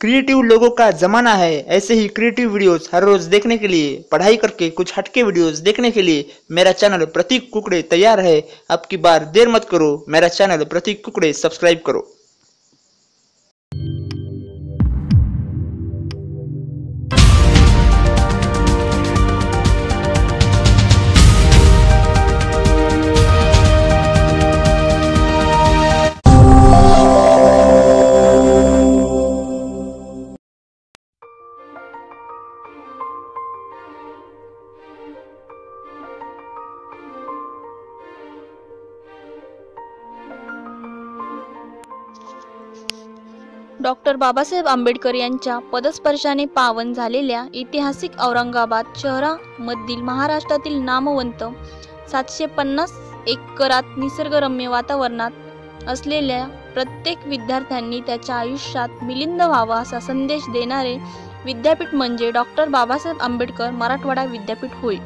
Creative लोगों का जमाना है। ऐसे ही क्रिएटिव वीडियोस हर रोज देखने के लिए, पढ़ाई करके कुछ हटके वीडियोस देखने के लिए मेरा चैनल प्रतीक कुकड़े तैयार है। आपकी बार देर मत करो, मेरा चैनल प्रतीक कुकड़े सब्सक्राइब करो। बाबासाहेब आंबेडकर यांच्या पदस्पर्शाने पावन झालेल्या ऐतिहासिक औरंगाबाद शहरामधील महाराष्ट्रातील नामवंत सातशे पन्नास एकरात निसर्गरम्य वातावरणात असलेल्या प्रत्येक विद्यार्थ्यांनी त्याच्या आयुष्यात मिलिंद व्हावा असा संदेश देणारे विद्यापीठ म्हणजे डॉक्टर बाबासाहेब आंबेडकर मराठवाडा विद्यापीठ होय.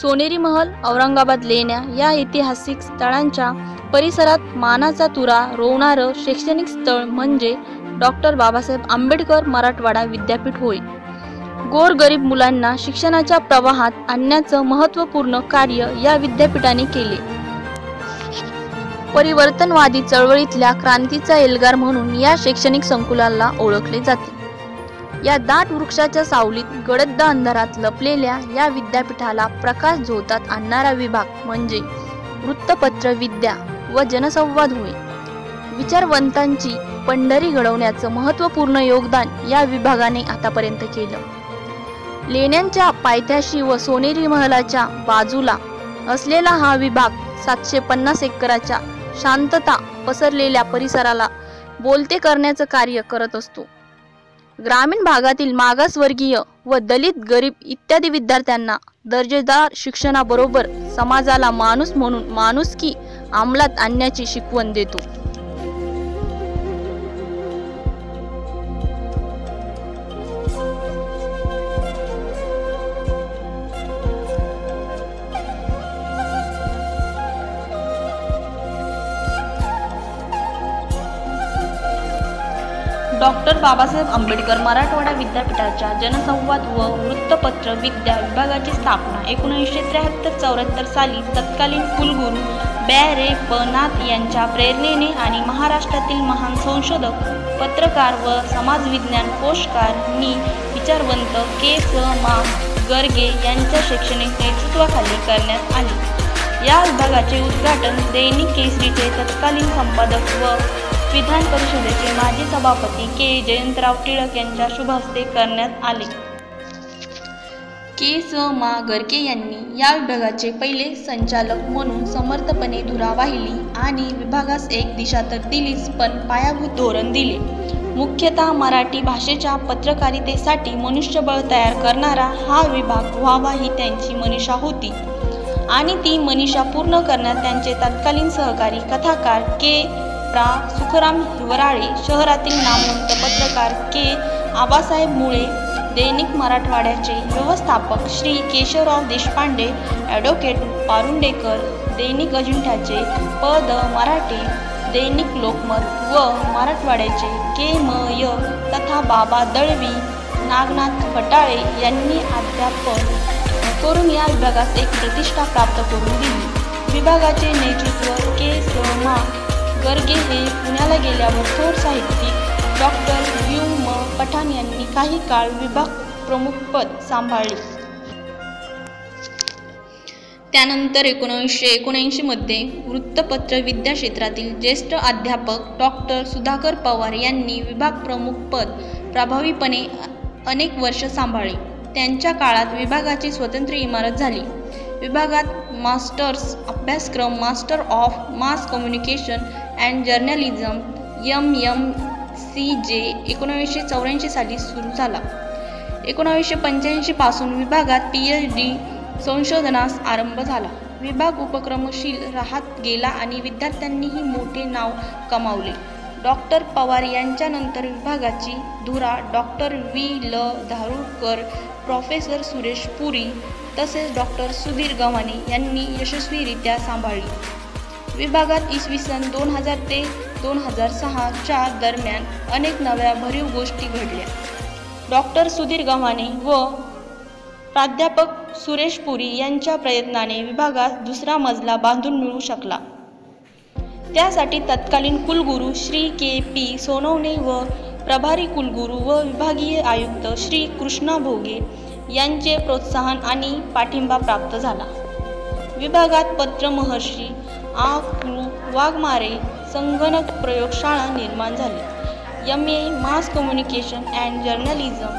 सोनेरी महल औरंगाबाद लेण्या या ऐतिहासिक स्थळांच्या परिसरात मानाचा तुरा रोवणारं शैक्षणिक स्थळ म्हणजे डॉक्टर बाबासाहेब आंबेडकर मराठवाडा विद्यापीठ होय. गोरगरीब मुलांना शिक्षणाच्या प्रवाहात आणण्याचं महत्त्वपूर्ण कार्य या विद्यापीठाने केले. परिवर्तनवादी चळवळीतल्या क्रांतीचा एल्गार म्हणून या शैक्षणिक संकुलाला ओळखले जाते. या दाट वृक्षाच्या सावलीत गडद अंधारात लपलेल्या या विद्यापीठाला प्रकाश झोतात आणणारा विभाग म्हणजे वृत्तपत्र विद्या व जनसंवाद होय. विचारवंतांची पंढरी घडवण्याचं महत्त्वपूर्ण योगदान या विभागाने आतापर्यंत केलं. लेण्यांच्या पायथ्याशी व सोनेरी महलाच्या बाजूला असलेला हा विभाग सातशे पन्नास एकराच्या शांतता पसरलेल्या परिसराला बोलते करण्याचं कार्य करत असतो. ग्रामीण भागातील मागासवर्गीय व दलित गरीब इत्यादी विद्यार्थ्यांना दर्जेदार शिक्षणाबरोबर समाजाला माणूस म्हणून माणुसकी अंमलात आणण्याची शिकवण देतो. डॉक्टर बाबासाहेब आंबेडकर मराठवाडा विद्यापीठाच्या जनसंवाद व वृत्तपत्र विद्या विभागाची स्थापना एकोणीसशे त्र्याहत्तर चौऱ्याहत्तर साली तत्कालीन कुलगुरू बॅ रे पनाथ यांच्या प्रेरणेने आणि महाराष्ट्रातील महान संशोधक पत्रकार व समाजविज्ञान कोशकार नि विचारवंत के स मा गर्गे यांच्या शैक्षणिक नेतृत्वाखाली करण्यात आले. या विभागाचे उद्घाटन दैनिक केसरीचे तत्कालीन संपादक व विधान परिषदेचे माजी सभापती के. जयंतराव टिळक यांच्या शुभ हस्ते करण्यात आले. के. स. मा. गर्के यांनी या विभागाचे पहिले संचालक म्हणून समर्थपणे धुरा वाहिली आणि विभागास एक दिशा तर दिलीच पण पायाभूत धोरण दिले. मुख्यतः मराठी भाषेच्या पत्रकारितेसाठी मनुष्यबळ तयार करणारा हा विभाग व्हावा ही त्यांची मनीषा होती. आणि ती मनीषा पूर्ण करण्यात त्यांचे तत्कालीन सहकारी कथाकार के. प्रा सुखराम हिवराळे शहरातील नामवंत पत्रकार के. आबासाहेब मुळे दैनिक मराठवाड्याचे व्यवस्थापक श्री केशवराव देशपांडे ॲडव्होकेट पारुंडेकर दैनिक अजिंठ्याचे प. द. मराठे दैनिक लोकमत व मराठवाड्याचे के. म. य. तथा बाबा दळवी नागनाथ फटाळे यांनी अध्यापन करून या विभागास एक प्रतिष्ठा प्राप्त करून दिली. विभागाचे नेतृत्व के. स. गर्गे हे पुण्याला गेल्यावर थोर साहित्यिक डॉक्टर यू म पठाण यांनी काही काळ विभाग प्रमुखपद सांभाळले. त्यानंतर एकोणीसशे एकोणऐंशीमध्ये वृत्तपत्र विद्या क्षेत्रातील ज्येष्ठ अध्यापक डॉक्टर सुधाकर पवार यांनी विभाग प्रमुखपद प्रभावीपणे अनेक वर्ष सांभाळले. त्यांच्या काळात विभागाची स्वतंत्र इमारत झाली. विभागात मास्टर्स अभ्यासक्रम master of mass communication and journalism M M C J एकोणावीसशे चौऱ्याऐंशी साली सुरू झाला. एकोणावीसशे पंच्याऐंशीपासून विभागात पी एच डी संशोधनास आरंभ झाला. विभाग उपक्रमशील राहत गेला आणि विद्यार्थ्यांनीही मोठे नाव कमावले. डॉक्टर पवार यांच्यानंतर विभागाची धुरा डॉक्टर व्ही. ल. धारूकर प्रोफेसर सुरेश पुरी तसेच डॉक्टर सुधीर गव्हाणे यांनी यशस्वीरित्या सांभाळली. विभागात इसवी सन दोन हजार ते दोन हजार सहाच्या दरम्यान अनेक नव्या भरीव गोष्टी घडल्या. डॉक्टर सुधीर गव्हाणे व प्राध्यापक सुरेश पुरी यांच्या प्रयत्नाने विभागात दुसरा मजला बांधून मिळू शकला. त्यासाठी तत्कालीन कुलगुरू श्री के पी सोनवणे व प्रभारी कुलगुरू व विभागीय आयुक्त श्री कृष्णा भोगे यांचे प्रोत्साहन आणि पाठिंबा प्राप्त झाला. विभागात पत्रमहर्षी आ वाघमारे संगणक प्रयोगशाळा निर्माण झाली. M A mass communication and journalism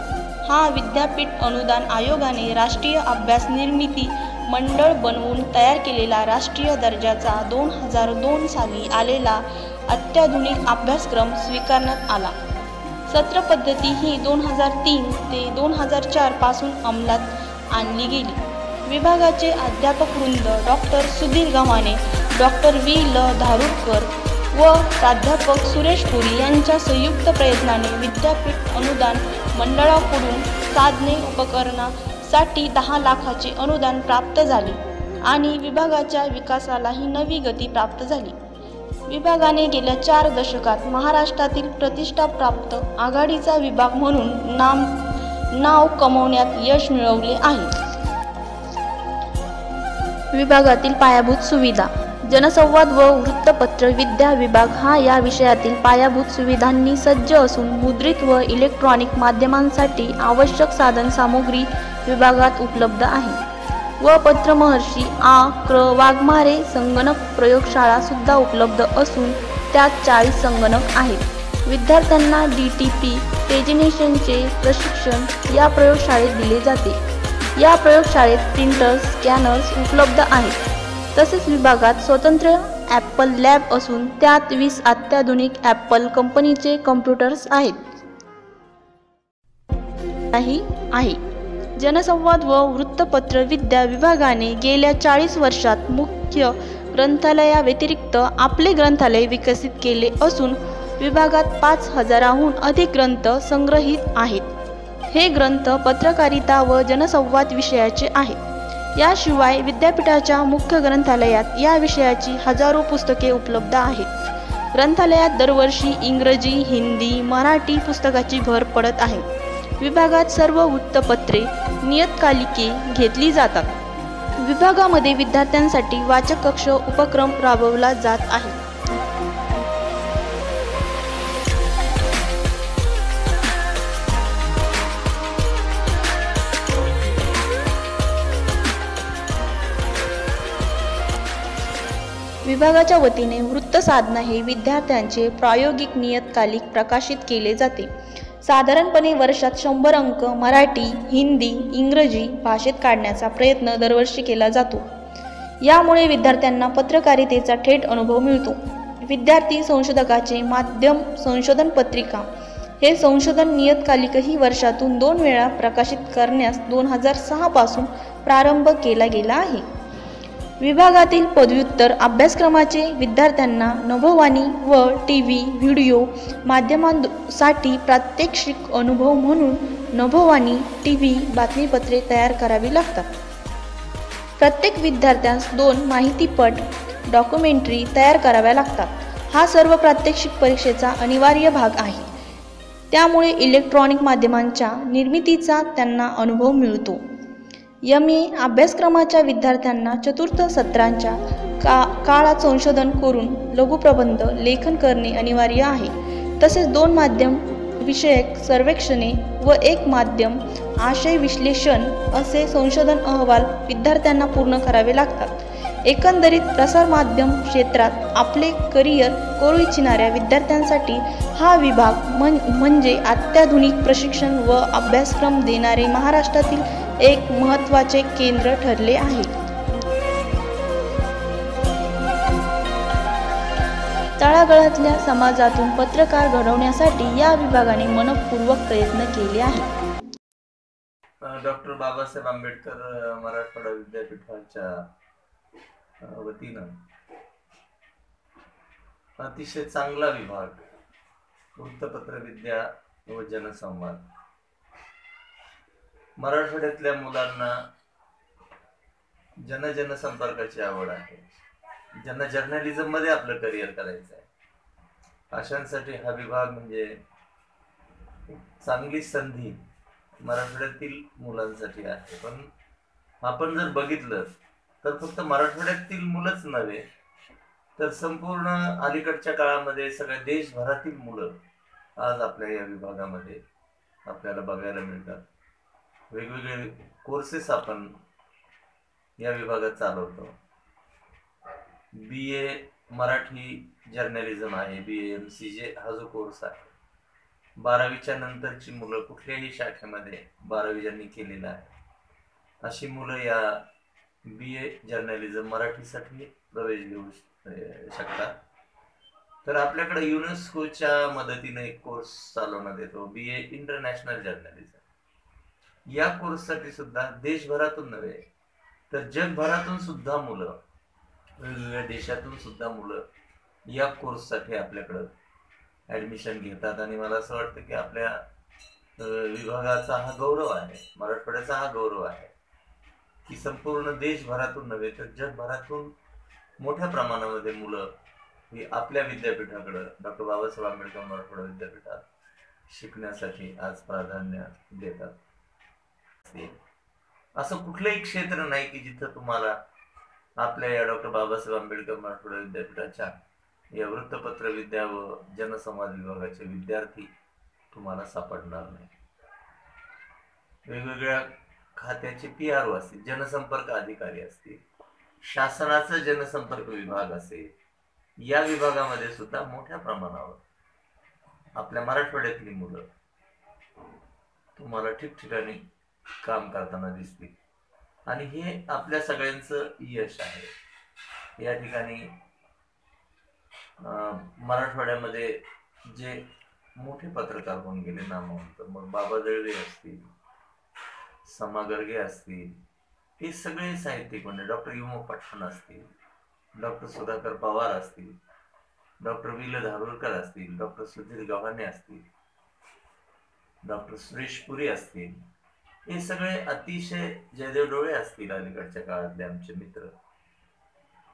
हा विद्यापीठ अनुदान आयोगाने राष्ट्रीय अभ्यास निर्मिती मंडळ बनवून तयार केलेला राष्ट्रीय दर्जाचा दोन हजार दोन साली आलेला अत्याधुनिक अभ्यासक्रम स्वीकारण्यात आला. सत्र पद्धती ही दोन हजार तीन ते दोन हजार चारपासून अंमलात आणली गेली. विभागाचे अध्यापक वृंद doctor Sudhir Gavhane doctor V L Dharurkar व प्राध्यापक सुरेश पुरी यांच्या संयुक्त प्रयत्नाने विद्यापीठ अनुदान मंडळाकडून साधने उपकरणासाठी दहा लाखाचे अनुदान प्राप्त झाले आणि विभागाच्या विकासालाही नवी गती प्राप्त झाली. विभागाने गेल्या चार दशकात महाराष्ट्रातील प्रतिष्ठाप्राप्त आघाडीचा विभाग म्हणून नाम नाव कमवण्यात यश मिळवले आहे. विभागातील पायाभूत सुविधा जनसंवाद व वृत्तपत्र विद्या विभाग हा या विषयातील पायाभूत सुविधांनी सज्ज असून मुद्रित व इलेक्ट्रॉनिक माध्यमांसाठी आवश्यक साधन सामुग्री विभागात उपलब्ध आहे. व पत्रमहर्षी आ. क्र वाघमारे संगणक प्रयोगशाळा सुद्धा उपलब्ध असून त्यात चाळीस संगणक आहेत. विद्यार्थ्यांना डी टी पी पेजिनेशनचे प्रशिक्षण या प्रयोगशाळेत दिले जाते. या प्रयोगशाळेत प्रिंटर्स स्कॅनर्स उपलब्ध आहेत. तसेच विभागात स्वतंत्र ॲपल लॅब असून त्यात वीस अत्याधुनिक ॲपल कंपनीचे कम्प्युटर्स आहेत. आहे आहे. जनसंवाद व वृत्तपत्र विद्या विभागाने गेल्या चाळीस वर्षात मुख्य ग्रंथालयाव्यतिरिक्त आपले ग्रंथालय विकसित केले असून विभागात पाच हजाराहून अधिक ग्रंथ संग्रहित आहेत. हे ग्रंथ पत्रकारिता व जनसंवाद विषयाचे आहेत. याशिवाय विद्यापीठाच्या मुख्य ग्रंथालयात या विषयाची हजारो पुस्तके उपलब्ध आहेत. ग्रंथालयात दरवर्षी इंग्रजी हिंदी मराठी पुस्तकाची भर पडत आहे. विभागात सर्व वृत्तपत्रे नियतकालिके घेतली जातात. विभागामध्ये विद्यार्थ्यांसाठी वाचक कक्ष उपक्रम राबवला जात आहे. विभागाच्या वतीने वृत्तसाधना हे विद्यार्थ्यांचे प्रायोगिक नियतकालिक प्रकाशित केले जाते. साधारणपणे वर्षात शंभर अंक मराठी हिंदी इंग्रजी भाषेत काढण्याचा प्रयत्न दरवर्षी केला जातो. यामुळे विद्यार्थ्यांना पत्रकारितेचा थेट अनुभव मिळतो. विद्यार्थी संशोधकाचे माध्यम संशोधन पत्रिका हे संशोधन नियतकालिकही वर्षातून दोन वेळा प्रकाशित करण्यास दोन हजार सहापासून प्रारंभ केला गेला आहे. विभागातील पदव्युत्तर अभ्यासक्रमाचे विद्यार्थ्यांना नभोवाणी व टी व्ही व्हिडिओ माध्यमांसाठी प्रात्यक्षिक अनुभव म्हणून नभोवाणी टी व्ही बातमीपत्रे तयार करावी लागतात. प्रत्येक विद्यार्थ्यास दोन माहितीपट डॉक्युमेंटरी तयार कराव्या लागतात. हा सर्व प्रात्यक्षिक परीक्षेचा अनिवार्य भाग आहे. त्यामुळे इलेक्ट्रॉनिक माध्यमांच्या निर्मितीचा त्यांना अनुभव मिळतो. यमी ए अभ्यासक्रमाच्या विद्यार्थ्यांना चतुर्थ सत्रांच्या का काळात संशोधन करून लघुप्रबंध लेखन करणे अनिवार्य आहे. तसेच दोन माध्यम विषयक सर्वेक्षणे व एक माध्यम आशय विश्लेषण असे संशोधन अहवाल विद्यार्थ्यांना पूर्ण करावे लागतात. एकंदरीत प्रसारमाध्यम क्षेत्रात आपले करिअर करू इच्छिणाऱ्या विद्यार्थ्यांसाठी हा विभाग म्हण म्हणजे अत्याधुनिक प्रशिक्षण व अभ्यासक्रम देणारे महाराष्ट्रातील एक महत्त्वाचे केंद्र ठरले आहे. तळागाळातल्या समाजातून पत्रकार घडवण्यासाठी या विभागाने मनपूर्वक प्रयत्न केले आहेत. डॉक्टर बाबासाहेब आंबेडकर मराठवाडा विद्यापीठाच्या वतीनं. अतिशय चांगला विभाग वृत्तपत्र विद्या व जनसंवाद. मराठवाड्यातल्या मुलांना जनजन संपर्काची आवड आहे. ज्यांना जर्नलिझममध्ये आपलं करिअर करायचं आहे. अशांसाठी हा विभाग म्हणजे चांगली संधी मराठवाड्यातील मुलांसाठी आहे. पण आपण जर बघितलं तर फक्त मराठवाड्यातील मुलंच नव्हे तर संपूर्ण अलीकडच्या काळामध्ये सगळ्या देशभरातील मुलं आज आपल्या या विभागामध्ये आपल्याला बघायला मिळतात. वेगवेगळे कोर्सेस आपण या विभागात चालवतो. बी ए मराठी जर्नलिझम आहे. बी एम सी जे हा जो कोर्स आहे. बारावीच्या नंतरची मुलं कुठल्याही शाखेमध्ये बारावी ज्यांनी केलेला आहे. अशी मुलं या बी ए जर्नलिझम मराठीसाठी प्रवेश घेऊ शकतात. तर आपल्याकडे युनेस्कोच्या मदतीने एक कोर्स चालवण्यात येतो. बी ए इंटरनॅशनल जर्नलिझम या कोर्ससाठी सुद्धा देशभरातून नव्हे तर जगभरातून सुद्धा मुलं वेगवेगळ्या देशातून सुद्धा मुलं या कोर्ससाठी आपल्याकडं ॲडमिशन घेतात. आणि मला असं वाटतं की आपल्या विभागाचा हा गौरव आहे मराठवाड्याचा हा गौरव आहे की संपूर्ण देशभरातून नव्हे तर जगभरातून मोठ्या प्रमाणामध्ये मुलं ही आपल्या विद्यापीठाकडं डॉक्टर बाबासाहेब आंबेडकर मराठवाडा विद्यापीठात शिकण्यासाठी आज प्राधान्य देतात. असं कुठलंही क्षेत्र नाही की जिथं तुम्हाला आपल्या या डॉक्टर बाबासाहेब आंबेडकर मराठवाडा विद्यापीठाच्या या वृत्तपत्र विद्या व जनसमाज विभागाचे विद्यार्थी तुम्हाला सापडणार नाही. वेगवेगळ्या खात्याचे पी आर ओ असतील जनसंपर्क अधिकारी असतील शासनाचा जनसंपर्क विभाग असेल या विभागामध्ये सुद्धा मोठ्या प्रमाणावर आपल्या मराठवाड्यातली मुलं तुम्हाला ठिकठिकाणी काम करताना दिसते. आणि हे आपल्या सगळ्यांचं यश आहे. या ठिकाणी अं, मराठवाड्यामध्ये जे मोठे पत्रकार होऊन गेले नामवंत मग बाबा दळवे असतील समागर्गे असतील हे सगळे साहित्यिक म्हणजे डॉक्टर युमो पठाण असतील डॉक्टर सुधाकर पवार असतील डॉक्टर विल धारूरकर धारुरकर असतील डॉक्टर सुधीर गव्हाणे असतील डॉक्टर सुरेश पुरी असतील हे सगळे अतिशय जयदेव डोळे असतील अलीकडच्या काळातले आमचे मित्र.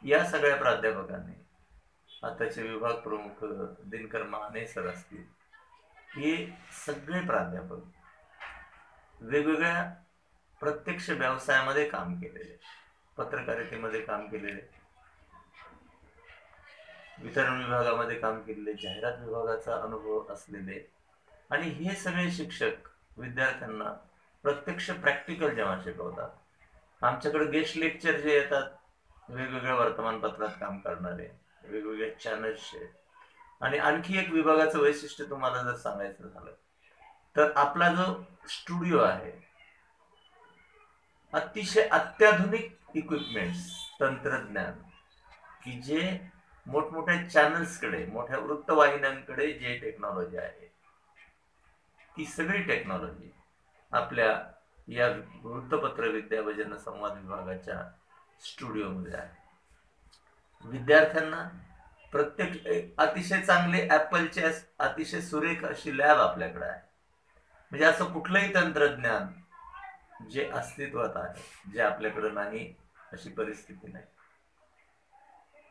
या सगळ्या प्राध्यापकांनी आताचे विभाग प्रमुख दिनकर माने सर असतील हे सगळे प्राध्यापक वेगवेगळ्या प्रत्यक्ष व्यवसायामध्ये काम केलेले पत्रकारितेमध्ये काम केलेले वितरण विभागामध्ये काम केलेले जाहिरात विभागाचा अनुभव असलेले आणि हे सगळे शिक्षक विद्यार्थ्यांना प्रत्यक्ष प्रॅक्टिकल जेव्हा शिकवतात. आमच्याकडे गेस्ट लेक्चर जे येतात वेगवेगळ्या वर्तमानपत्रात काम करणारे वेगवेगळे चॅनल्स आणि आणखी एक विभागाचं वैशिष्ट्य तुम्हाला जर सांगायचं झालं तर आपला जो स्टुडिओ आहे अतिशय अत्याधुनिक इक्विपमेंट्स तंत्रज्ञान की जे मोठमोठ्या चॅनल्सकडे मोठ्या वृत्तवाहिन्यांकडे जे टेक्नॉलॉजी आहे ती सगळी टेक्नॉलॉजी आपल्या या वृत्तपत्र विद्या व विभागाच्या स्टुडिओमध्ये आहे. विद्यार्थ्यांना प्रत्येक अतिशय चांगले ॲपलचे अतिशय सुरेख अशी लॅब आपल्याकडे आहे. म्हणजे असं कुठलंही तंत्रज्ञान जे अस्तित्वात आहे जे आपल्याकडे नाही अशी परिस्थिती नाही.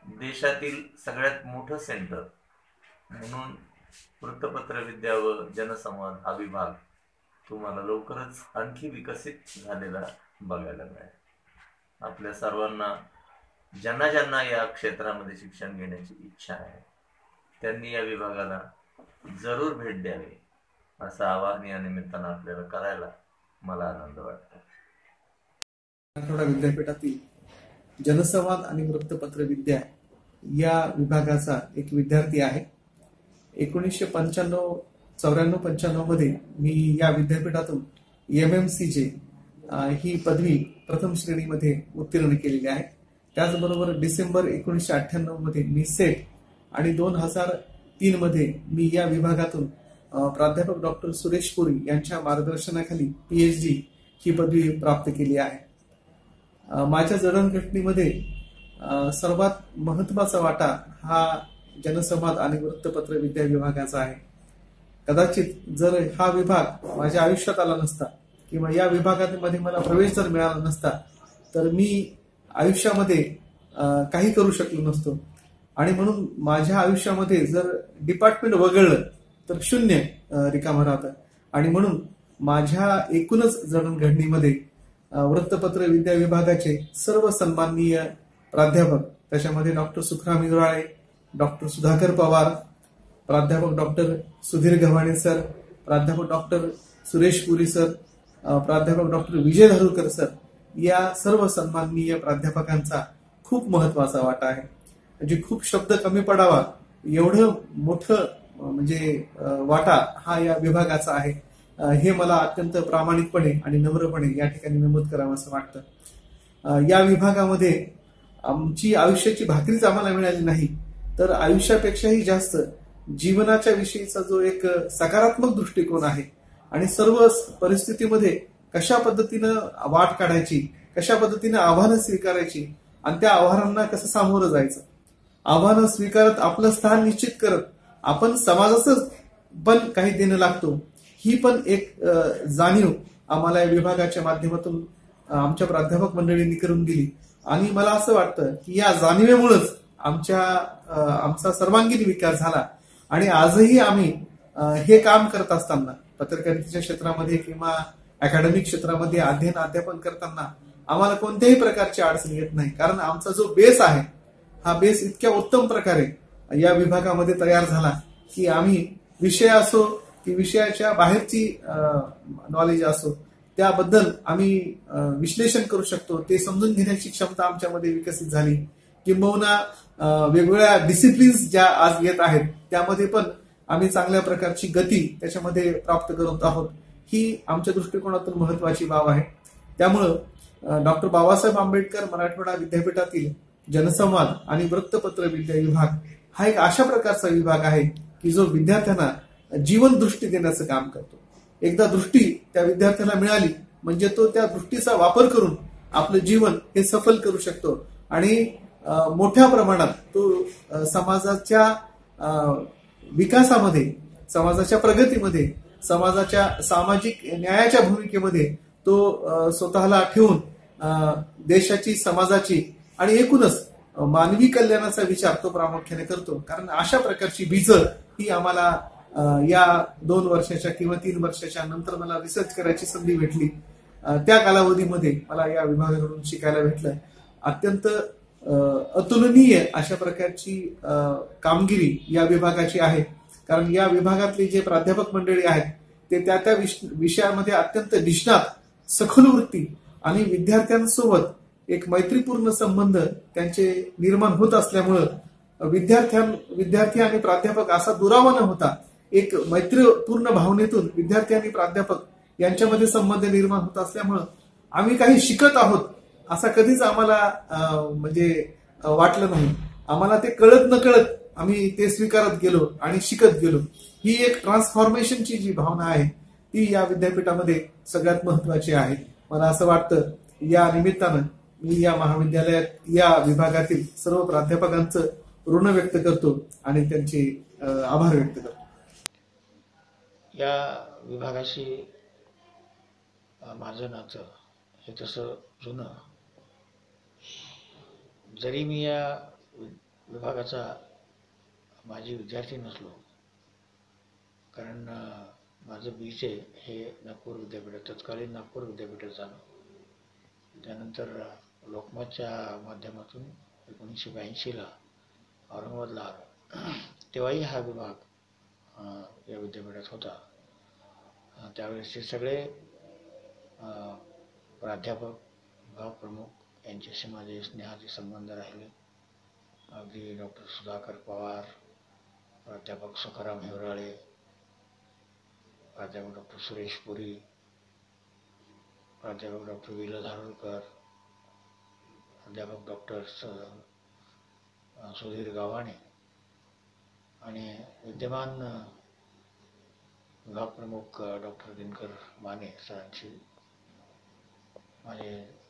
देशातील सगळ्यात मोठं सेंटर म्हणून वृत्तपत्र विद्या व जनसंवाद हा विभाग तुम्हाला लवकरच आणखी विकसित झालेला बघायला मिळेल. आपल्या सर्वांना ज्यांना ज्यांना या क्षेत्रामध्ये शिक्षण घेण्याची इच्छा आहे त्यांनी या विभागाला जरूर भेट द्यावी असं आवाहन या निमित्तानं आपल्याला करायला मला आनंद वाटतो. मराठवाडा विद्यापीठातील जनसंवाद आणि वृत्तपत्र विद्या या विभागाचा एक विद्यार्थी आहे. एकोणीसशे पंच्याण्णव चौऱ्याण्णव पंच्याण्णवमध्ये मी या विद्यापीठातून एम एम सी जे ही पदवी प्रथम श्रेणीमध्ये उत्तीर्ण केलेली आहे. त्याचबरोबर डिसेंबर एकोणीसशे अठ्ठ्याण्णवमध्ये मी सेट आणि दोन हजार तीन मध्ये मी या विभागातून प्राध्यापक डॉक्टर सुरेश पुरी यांच्या मार्गदर्शनाखाली पी एच डी ही पदवी प्राप्त केली आहे. माझ्या जडणघडणीमध्ये सर्वात महत्त्वाचा वाटा हा जनसंवाद आणि वृत्तपत्र विद्या विभागाचा आहे. कदाचित जर हा विभाग माझ्या आयुष्यात आला नसता किंवा या विभागामध्ये मला प्रवेश जर मिळाला नसता तर मी आयुष्यामध्ये काही करू शकलो नसतो. आणि म्हणून माझ्या आयुष्यामध्ये जर डिपार्टमेंट वगळलं तर शून्य अं, रिकामं राहतं. आणि म्हणून माझ्या एकूणच जडणघडणीमध्ये वृत्तपत्र विद्या विभागाचे सर्व सन्माननीय प्राध्यापक त्याच्यामध्ये डॉक्टर सुखराम इंगराळे डॉक्टर सुधाकर पवार प्राध्यापक डॉक्टर सुधीर गव्हाणे सर प्राध्यापक डॉक्टर सुरेश पुरी सर प्राध्यापक डॉक्टर विजय धारुरकर सर या सर्व सन्माननीय प्राध्यापकांचा खूप महत्त्वाचा वाटा आहे. म्हणजे खूप शब्द कमी पडावा एवढं मोठं म्हणजे वाटा हा या विभागाचा आहे. हे मला अत्यंत प्रामाणिकपणे आणि नम्रपणे या ठिकाणी नमूद करावं असं वाटतं. या विभागामध्ये आमची आयुष्याची भाकरीच आम्हाला मिळाली नाही तर आयुष्यापेक्षाही जास्त जीवनाच्या विषयीचा जो एक सकारात्मक दृष्टिकोन आहे आणि सर्व परिस्थितीमध्ये कशा पद्धतीनं वाट काढायची कशा पद्धतीनं आव्हानं स्वीकारायची आणि त्या आव्हानांना कसं सामोरं जायचं? आव्हानं स्वीकारत आपलं स्थान निश्चित करत आपण समाजाचं पण काही देणं लागतो. ही पण एक जाणीव आम्हाला या विभागाच्या माध्यमातून आमच्या प्राध्यापक मंडळींनी करून दिली. आणि मला असं वाटतं की या जाणीवेमुळेच आमच्या आमचा सर्वांगीण विकास झाला. आणि आजही आम्ही हे काम करत असताना पत्रकारितेच्या क्षेत्रामध्ये किंवा अकॅडमिक क्षेत्रामध्ये अध्ययन अध्यापन करताना आम्हाला कोणत्याही प्रकारची अडचण येत नाही. कारण आमचा जो बेस आहे हा बेस इतक्या उत्तम प्रकारे या विभागामध्ये तयार झाला की आम्ही विषय असो की विषयाच्या बाहेरची नॉलेज असो त्याबद्दल आम्ही विश्लेषण करू शकतो. ते समजून घेण्याची क्षमता आमच्यामध्ये विकसित झाली. किंबहुना वेगवेगळ्या डिसिप्लिन्स ज्या आज येत आहेत त्यामध्ये पण आम्ही चांगल्या प्रकारची गती त्याच्यामध्ये प्राप्त करत आहोत. ही आमच्या दृष्टिकोनातून महत्वाची बाब आहे. त्यामुळं डॉक्टर बाबासाहेब आंबेडकर मराठवाडा विद्यापीठातील जनसंवाद आणि वृत्तपत्र विद्या विभाग हा एक अशा प्रकारचा विभाग आहे की जो विद्यार्थ्यांना जीवन दृष्टी देण्याचं काम करतो. एकदा दृष्टी त्या विद्यार्थ्याला मिळाली म्हणजे तो त्या दृष्टीचा वापर करून आपलं जीवन हे सफल करू शकतो. आणि मोठ्या प्रमाणात तो समाजाच्या विकासामध्ये समाजाच्या प्रगतीमध्ये समाजाच्या सामाजिक न्यायाच्या भूमिकेमध्ये तो स्वतःला ठेवून देशाची समाजाची आणि एकूणच मानवी कल्याणाचा विचार तो प्रामुख्याने करतो. कारण अशा प्रकारची बीज ही आम्हाला या दोन वर्षाच्या किंवा तीन वर्षाच्या नंतर मला रिसर्च करायची संधी भेटली. त्या कालावधीमध्ये मला या विभागाकडून शिकायला भेटलं. अत्यंत अतुलनीय अशा प्रकारची कामगिरी या विभागाची आहे. कारण या विभागातले जे प्राध्यापक मंडळी आहेत ते त्या त्या विष- विषयामध्ये अत्यंत निष्णात सखोल वृत्ती आणि विद्यार्थ्यांसोबत एक मैत्रीपूर्ण संबंध त्यांचे निर्माण होत असल्यामुळं विद्यार्थ्यां विद्यार्थी आणि प्राध्यापक असा दुरावा न होता एक मैत्रीपूर्ण भावनेतून विद्यार्थी आणि प्राध्यापक यांच्यामध्ये संबंध निर्माण होत असल्यामुळं आम्ही काही शिकत आहोत असा कधीच आम्हाला म्हणजे वाटलं नाही. आम्हाला ते कळत न कळत आम्ही ते स्वीकारत गेलो आणि शिकत गेलो. ही एक ट्रान्सफॉर्मेशनची जी भावना आहे ती या विद्यापीठामध्ये सगळ्यात महत्वाची आहे. मला असं वाटतं या निमित्तानं मी या महाविद्यालयात या विभागातील सर्व प्राध्यापकांचं ऋण व्यक्त करतो आणि त्यांचे आभार व्यक्त करतो. या विभागाशी माझं नातं हे तसं जुनं जरी मी या वि- विभागाचा माझी विद्यार्थी नसलो कारण माझं बी चे हे नागपूर विद्यापीठात तत्कालीन नागपूर विद्यापीठात झालं. त्यानंतर लोकमतच्या माध्यमातून एकोणीसशे ब्याऐंशीला औरंगाबादला आलो. तेव्हाही हा विभाग या विद्यापीठात होता. त्यावेळेसचे सगळे प्राध्यापक विभाग प्रमुख यांच्याशी माझे स्नेहाचे संबंध राहिले. अगदी डॉक्टर सुधाकर पवार प्राध्यापक सुखाराम हेवराळे प्राध्यापक डॉक्टर सुरेश पुरी प्राध्यापक डॉक्टर विल धारुरकर प्राध्यापक डॉक्टर स सुधीर गावाणे आणि विद्यमान विभागप्रमुख प्रमुख डॉक्टर दिनकर माने सरांशी माझे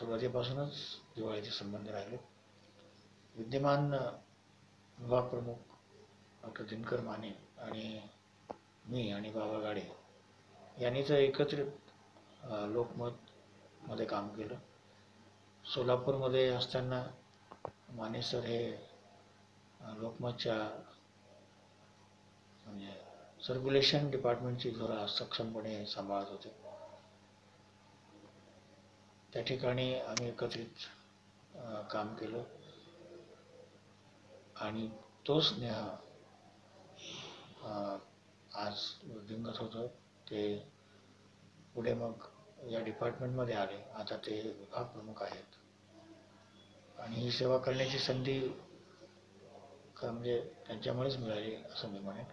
सुरुवातीपासूनच दिवाळीचे संबंध राहिले. विद्यमान विभागप्रमुख प्रमुख डॉक्टर दिनकर माने आणि मी आणि बाबा गाडे यांनी तर एकत्रित लोकमतमध्ये काम केलं. सोलापूरमध्ये असताना माने सर हे लोकमतच्या म्हणजे सर्क्युलेशन डिपार्टमेंटची जरा सक्षमपणे सांभाळत होते. त्या ठिकाणी आम्ही एकत्रित काम केलं. आणि तो स्नेह आज दिंगत होतं. ते पुढे मग या डिपार्टमेंटमध्ये आले. आता ते विभाग प्रमुख आहेत. आणि ही सेवा करण्याची संधी का म्हणजे त्यांच्यामुळेच मिळाली असं मी म्हणेन.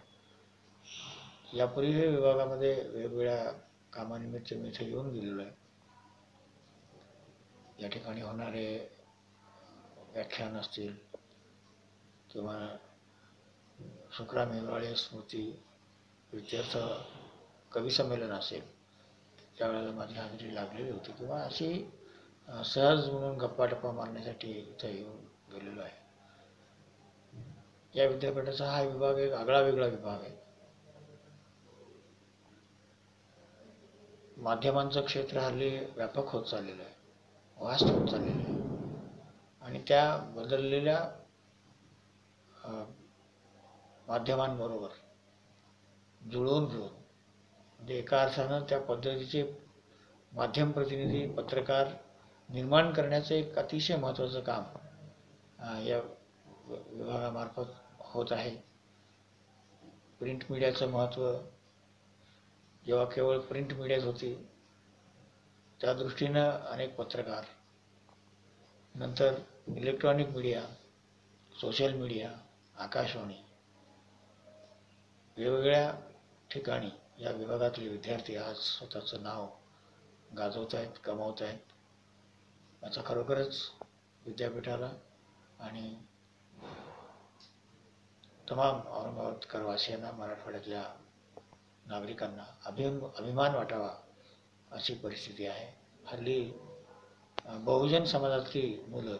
यापूर्वी विभागामध्ये वेगवेगळ्या कामानिमित्त मी इथे येऊन गेलेलो आहे. या ठिकाणी होणारे व्याख्यान असतील किंवा शुक्रा हिरवाळे स्मृती विद्यार्थ कविसंमेलन असेल त्यावेळेला माझी हजेरी लागलेली होती किंवा अशी सहज म्हणून गप्पाटप्पा मारण्यासाठी इथं येऊन गेलेलो आहे. या विद्यापीठाचा हा विभाग एक आगळा वेगळा विभाग आहे. माध्यमांचं क्षेत्र हल्ली व्यापक होत चाललेलं आहे. वास्तव होत चाललेलं आहे. आणि त्या बदललेल्या माध्यमांबरोबर जुळवून घेऊन म्हणजे एका अर्थानं त्या पद्धतीचे माध्यम प्रतिनिधी पत्रकार निर्माण करण्याचं एक अतिशय महत्त्वाचं काम या विभागामार्फत होत आहे. प्रिंट मीडियाचं महत्त्व जेव्हा केवळ प्रिंट मीडियाच होती त्या दृष्टीनं अनेक पत्रकार नंतर electronic media social media Akashvani वेगवेगळ्या ठिकाणी या विभागातले विद्यार्थी आज स्वतःचं नाव गाजवत आहेत कमावत आहेत याचा खरोखरच विद्यापीठाला आणि तमाम औरंगाबादकर वासियांना मराठवाड्यातल्या नागरिकांना अभिम अभिमान वाटावा अशी परिस्थिती आहे. हल्ली बहुजन समाजातली मुलं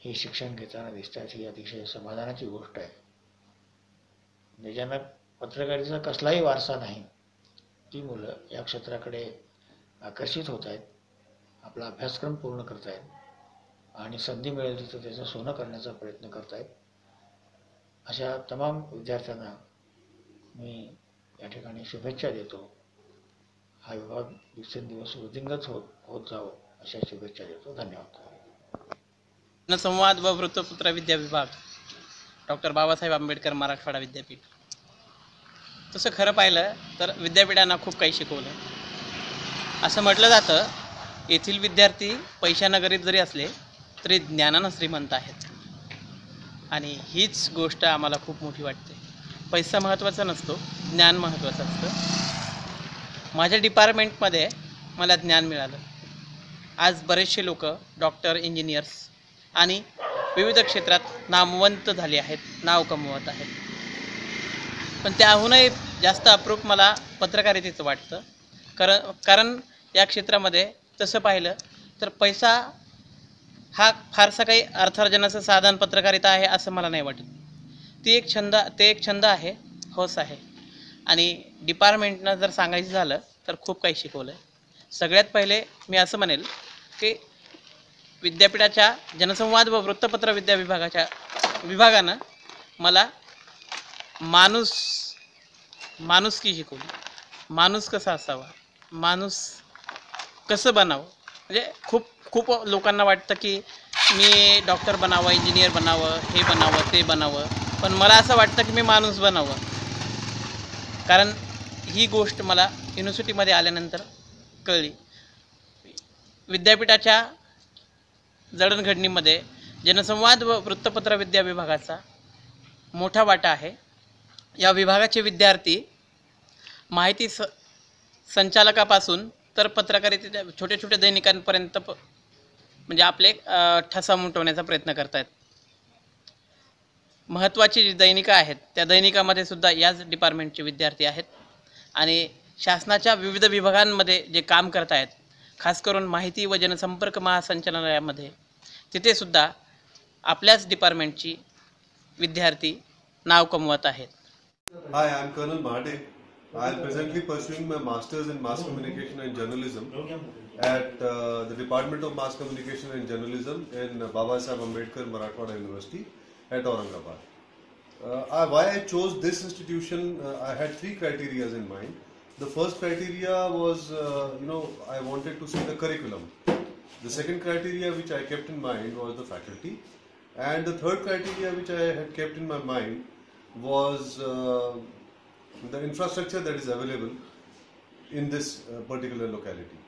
ही शिक्षण घेताना दिसतात ही अतिशय समाधानाची गोष्ट आहे. म्हणजे ज्यांना पत्रकारितेचा कसलाही वारसा नाही ती मुलं या क्षेत्राकडे आकर्षित होत आहेत आपला अभ्यासक्रम पूर्ण करत आहेत आणि संधी मिळेल तिथं त्याचं सोनं करण्याचा प्रयत्न करत आहेत. अशा तमाम विद्यार्थ्यांना मी या ठिकाणी शुभेच्छा देतो. हा विभाग दिवसेंदिवस वृद्धिंगत होत होत जावं अशा शुभेच्छा देतो. धन्यवाद. जनसंवाद व वृत्तपत्र विद्या विभाग डॉक्टर बाबासाहेब आंबेडकर मराठवाडा विद्यापीठ. तसं खरं पाहिलं तर विद्यापीठांना खूप काही शिकवलं. असं म्हटलं जातं येथील विद्यार्थी पैशानं गरीब जरी असले तरी ज्ञानानं श्रीमंत आहेत. आणि हीच गोष्ट आम्हाला खूप मोठी वाटते. पैसा महत्त्वाचा नसतो ज्ञान महत्त्वाचं असतं. माझ्या डिपार्टमेंटमध्ये मला ज्ञान मिळालं. आज बरेचसे लोक डॉक्टर इंजिनियर्स आणि विविध क्षेत्रात नामवंत झाले आहेत नाव कमवत आहेत. पण त्याहूनही जास्त अप्रूप मला पत्रकारितेचं वाटतं. कारण कारण या क्षेत्रामध्ये तसं पाहिलं तर पैसा हा फारसा काही अर्थार्जनाचं साधन पत्रकारिता आहे असं मला नाही वाटत. ती एक छंद ते एक छंद आहे हौस आहे. आणि डिपार्टमेंटनं जर सांगायचं झालं तर खूप काही शिकवलं आहे सगळ्यात पहिले मी असं म्हणेल की विद्यापीठाच्या जनसंवाद व वृत्तपत्र विद्या विभागाच्या विभागानं मला माणूस माणुसकी शिकवली. माणूस कसा असावा? माणूस कसं बनावं? म्हणजे खूप खूप लोकांना वाटतं की मी डॉक्टर बनावं इंजिनियर बनावं हे बनावं ते बनावं. पण मला असं वाटतं की मी माणूस बनावं. कारण ही गोष्ट मला युनिव्हर्सिटीमध्ये आल्यानंतर कळली. विद्यापीठाच्या जडणघडणीमध्ये जनसंवाद व वृत्तपत्र विद्या विभागाचा मोठा वाटा आहे. या विभागाचे विद्यार्थी माहिती स संचालकापासून तर पत्रकारितेच्या छोट्या छोट्या दैनिकांपर्यंत प म्हणजे आपले ठसा उमटवण्याचा प्रयत्न करत आहेत महत्त्वाची जी दैनिकं आहेत त्या दैनिकामध्ये सुद्धा याच डिपार्टमेंटचे विद्यार्थी आहेत. आणि शासनाच्या विविध विभागांमध्ये जे काम करत आहेत खास करून माहिती व जनसंपर्क महासंचालनालयामध्ये तिथे सुद्धा आपल्याच डिपार्टमेंटची विद्यार्थी नाव कमवत आहेत. Hi I am Karnal Mahate I am presently pursuing my masters in mass communication and journalism at the department of mass communication and journalism in Babasaheb Ambedkar Marathwada university at Aurangabad. Uh, I, why I chose this institution, uh, I had three criteria in mind. The first criteria was, uh, you know, I wanted to see the curriculum. The second criteria which I kept in mind was the faculty. And the third criteria which I had kept in my mind was uh, the infrastructure that is available in this uh, particular locality.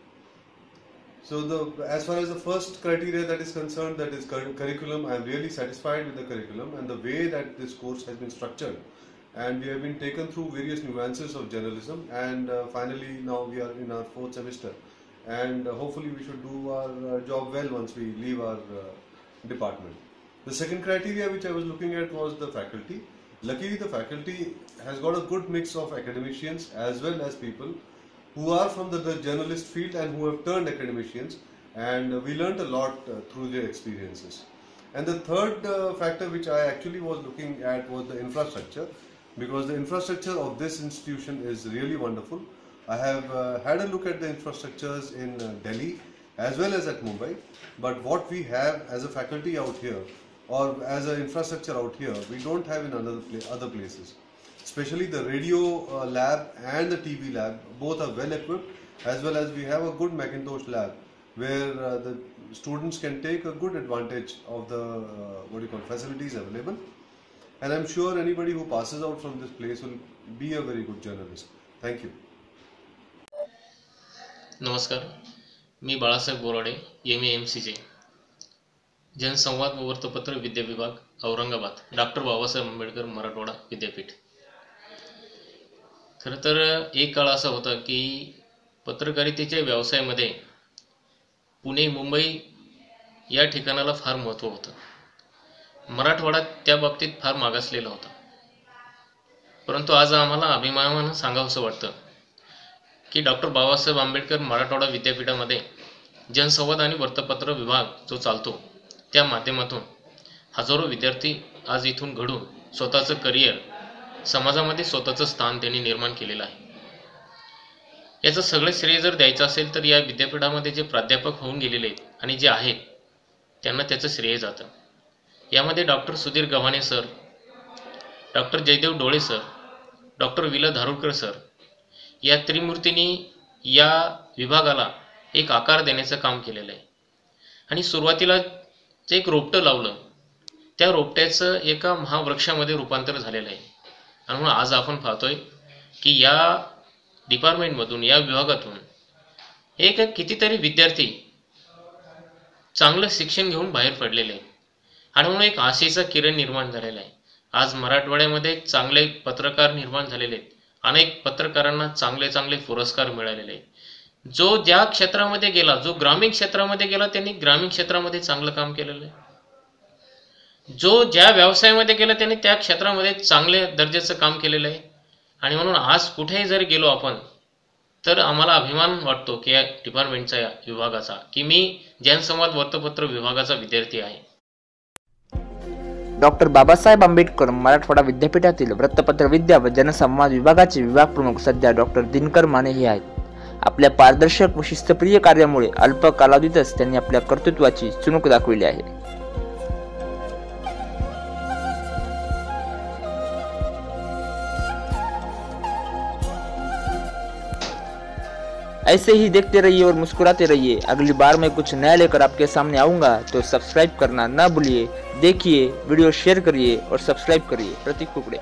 So the as far as the first criteria that is concerned, that is cur- curriculum, I am really satisfied with the curriculum and the way that this course has been structured. And we have been taken through various nuances of journalism, and uh, finally now we are in our fourth semester, and uh, hopefully we should do our uh, job well once we leave our uh, department. The second criteria which I was looking at was the faculty. Luckily, the faculty has got a good mix of academicians as well as people who are from the, the journalist field and who have turned academicians and we learned a lot uh, through their experiences. And the third uh, factor which i actually was looking at was the infrastructure because the infrastructure of this institution is really wonderful. I have uh, had a look at the infrastructures in uh, delhi as well as at mumbai but what we have as a faculty out here or as an infrastructure out here we don't have in other, pla- other places especially the radio uh, lab and the TV lab, both are well equipped, as well as we have a good Macintosh lab where uh, the students can take a good advantage of the uh, what do you call facilities available. And I'm sure anybody who passes out from this place will be a very good journalist. Thank you. नमस्कार मी Balasaheb Borade M A M C J जनसंवाद व वृत्तपत्र विद्या विभाग Aurangabad doctor Babasaheb Ambedkar Marathwada विद्यापीठ खरं तर एक काळ असा होता की पत्रकारितेच्या व्यवसायामध्ये पुणे मुंबई या ठिकाणाला फार महत्त्व होतं. मराठवाडा त्या बाबतीत फार मागासलेला होता. परंतु आज आम्हाला अभिमानानं सांगावंसं वाटतं की डॉक्टर बाबासाहेब आंबेडकर मराठवाडा विद्यापीठामध्ये जनसंवाद आणि वृत्तपत्र विभाग जो चालतो त्या माध्यमातून हजारो विद्यार्थी आज इथून घडून स्वतःचं करिअर समाजामध्ये स्वतःचं स्थान त्यांनी निर्माण केलेलं आहे. याचं सगळं श्रेय जर द्यायचं असेल तर या विद्यापीठामध्ये जे प्राध्यापक होऊन गेलेले आहेत आणि जे आहेत त्यांना त्याचं श्रेय जातं. यामध्ये doctor Sudhir Gavhane sir doctor Jaidev Dole sir doctor V L Dharurkar sir या त्रिमूर्तींनी या विभागाला एक आकार देण्याचं काम केलेलं आहे. आणि सुरुवातीला जे एक रोपटं लावलं त्या रोपट्याचं एका महावृक्षामध्ये रूपांतर झालेलं आहे. आणि म्हणून आज आपण पाहतोय की या डिपार्टमेंटमधून या विभागातून एक कितीतरी विद्यार्थी चांगलं शिक्षण घेऊन बाहेर पडलेले आहे आणि म्हणून एक आशेचा किरण निर्माण झालेला आहे. आज मराठवाड्यामध्ये चांगले पत्रकार निर्माण झालेले आहेत. अनेक पत्रकारांना चांगले चांगले पुरस्कार मिळालेले आहेत. जो ज्या क्षेत्रामध्ये गेला जो ग्रामीण क्षेत्रामध्ये गेला त्यांनी ग्रामीण क्षेत्रामध्ये चांगलं काम केलेलं आहे. जो ज्या व्यवसायामध्ये केलं त्याने त्या क्षेत्रामध्ये चांगल्या दर्जाचं काम केलेलं आहे. आणि म्हणून आज कुठेही जर गेलो आपण तर आम्हाला अभिमान वाटतो की या डिपार्टमेंटचा या विभागाचा की मी जनसंवाद वृत्तपत्र विभागाचा विद्यार्थी आहे. डॉक्टर बाबासाहेब आंबेडकर मराठवाडा विद्यापीठातील वृत्तपत्र विद्या व जनसंवाद विभागाचे विभाग प्रमुख सध्या डॉक्टर दिनकर माने हे आहेत. आपल्या पारदर्शक व शिस्तप्रिय कार्यामुळे अल्प कालावधीतच त्यांनी आपल्या कर्तृत्वाची चुणूक दाखविली आहे. ऐसे ही देखते रहिए और मुस्कुराते रहिए। अगली बार मैं कुछ नया लेकर आपके सामने आऊंगा तो सब्सक्राइब करना ना भूलिए। देखिए वीडियो शेयर करिए और सब्सक्राइब करिए। प्रतीक कुकड़े।